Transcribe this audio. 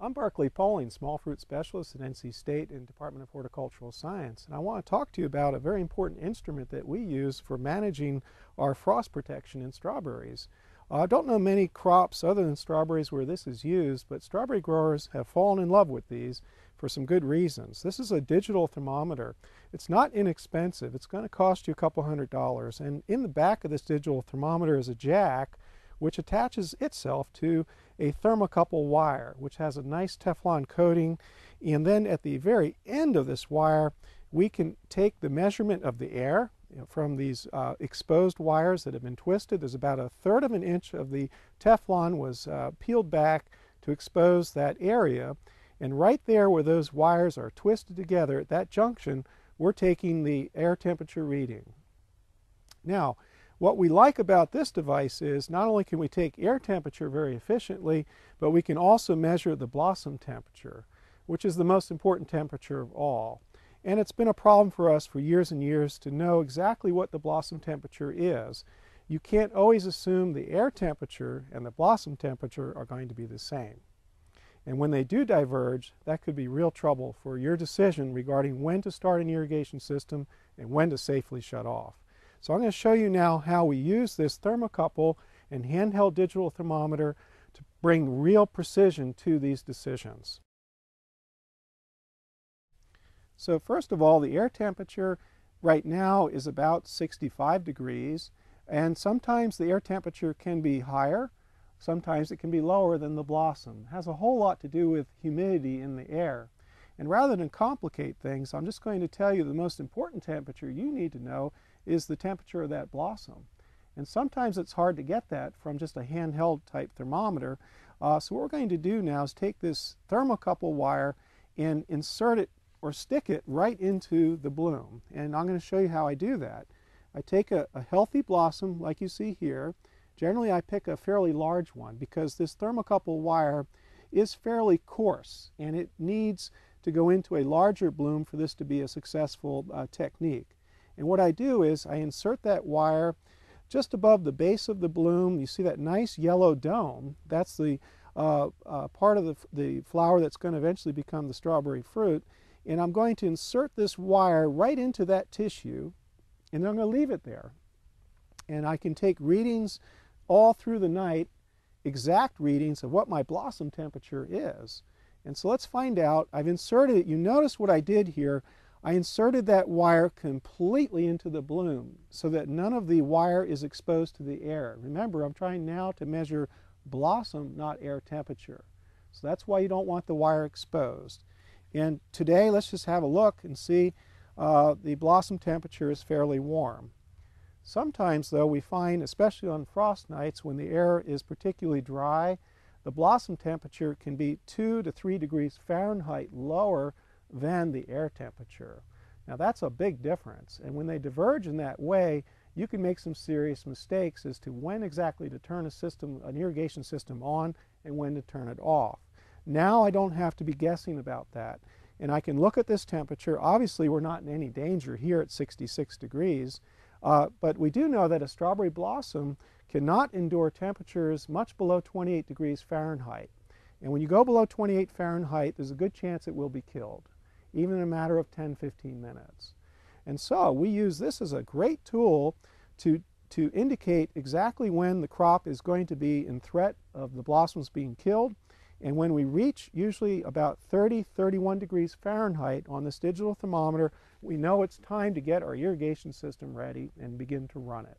I'm Barclay Poling, small fruit specialist at NC State and Department of Horticultural Science. And I want to talk to you about a very important instrument that we use for managing our frost protection in strawberries. Uh, I don't know many crops other than strawberries where this is used, but strawberry growers have fallen in love with these for some good reasons. This is a digital thermometer. It's not inexpensive. It's going to cost you a couple hundred dollars. And in the back of this digital thermometer is a jack which attaches itself to a thermocouple wire, which has a nice Teflon coating. And then at the very end of this wire, we can take the measurement of the air from these uh, exposed wires that have been twisted. There's about a third of an inch of the Teflon was uh, peeled back to expose that area. And right there where those wires are twisted together at that junction, we're taking the air temperature reading. Now, what we like about this device is not only can we take air temperature very efficiently, but we can also measure the blossom temperature, which is the most important temperature of all. And it's been a problem for us for years and years to know exactly what the blossom temperature is. You can't always assume the air temperature and the blossom temperature are going to be the same. And when they do diverge, that could be real trouble for your decision regarding when to start an irrigation system and when to safely shut off. So I'm going to show you now how we use this thermocouple and handheld digital thermometer to bring real precision to these decisions. So first of all, the air temperature right now is about 65 degrees, and sometimes the air temperature can be higher, sometimes it can be lower than the blossom. It has a whole lot to do with humidity in the air. And rather than complicate things, I'm just going to tell you the most important temperature you need to know is the temperature of that blossom. And sometimes it's hard to get that from just a handheld type thermometer. Uh, so what we're going to do now is take this thermocouple wire and insert it or stick it right into the bloom. And I'm going to show you how I do that. I take a, a healthy blossom like you see here. Generally I pick a fairly large one because this thermocouple wire is fairly coarse and it needs to go into a larger bloom for this to be a successful uh, technique. And what I do is I insert that wire just above the base of the bloom. You see that nice yellow dome. That's the uh, uh, part of the, the flower that's going to eventually become the strawberry fruit. And I'm going to insert this wire right into that tissue, and I'm going to leave it there. And I can take readings all through the night, exact readings of what my blossom temperature is. And so let's find out. I've inserted it. You notice what I did here. I inserted that wire completely into the bloom so that none of the wire is exposed to the air. Remember, I'm trying now to measure blossom, not air temperature. So that's why you don't want the wire exposed. And today, let's just have a look and see uh, the blossom temperature is fairly warm. Sometimes, though, we find, especially on frost nights when the air is particularly dry, the blossom temperature can be 2 to 3 degrees Fahrenheit lower than the air temperature. Now that's a big difference. And when they diverge in that way, you can make some serious mistakes as to when exactly to turn a system, an irrigation system on and when to turn it off. Now I don't have to be guessing about that. And I can look at this temperature. Obviously, we're not in any danger here at 66 degrees, uh, but we do know that a strawberry blossom cannot endure temperatures much below 28 degrees Fahrenheit. And when you go below 28 Fahrenheit, there's a good chance it will be killed even in a matter of 10, 15 minutes. And so we use this as a great tool to, to indicate exactly when the crop is going to be in threat of the blossoms being killed. And when we reach usually about 30, 31 degrees Fahrenheit on this digital thermometer, we know it's time to get our irrigation system ready and begin to run it.